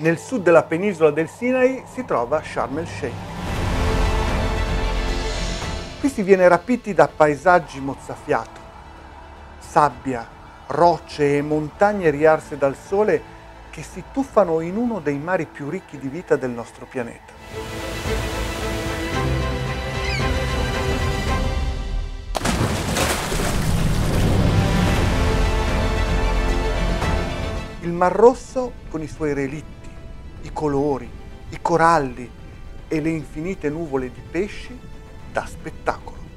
Nel sud della penisola del Sinai si trova Sharm el-Sheikh. Qui si viene rapiti da paesaggi mozzafiato, sabbia, rocce e montagne riarse dal sole che si tuffano in uno dei mari più ricchi di vita del nostro pianeta. Il Mar Rosso con i suoi relitti, i colori, i coralli e le infinite nuvole di pesci dà spettacolo.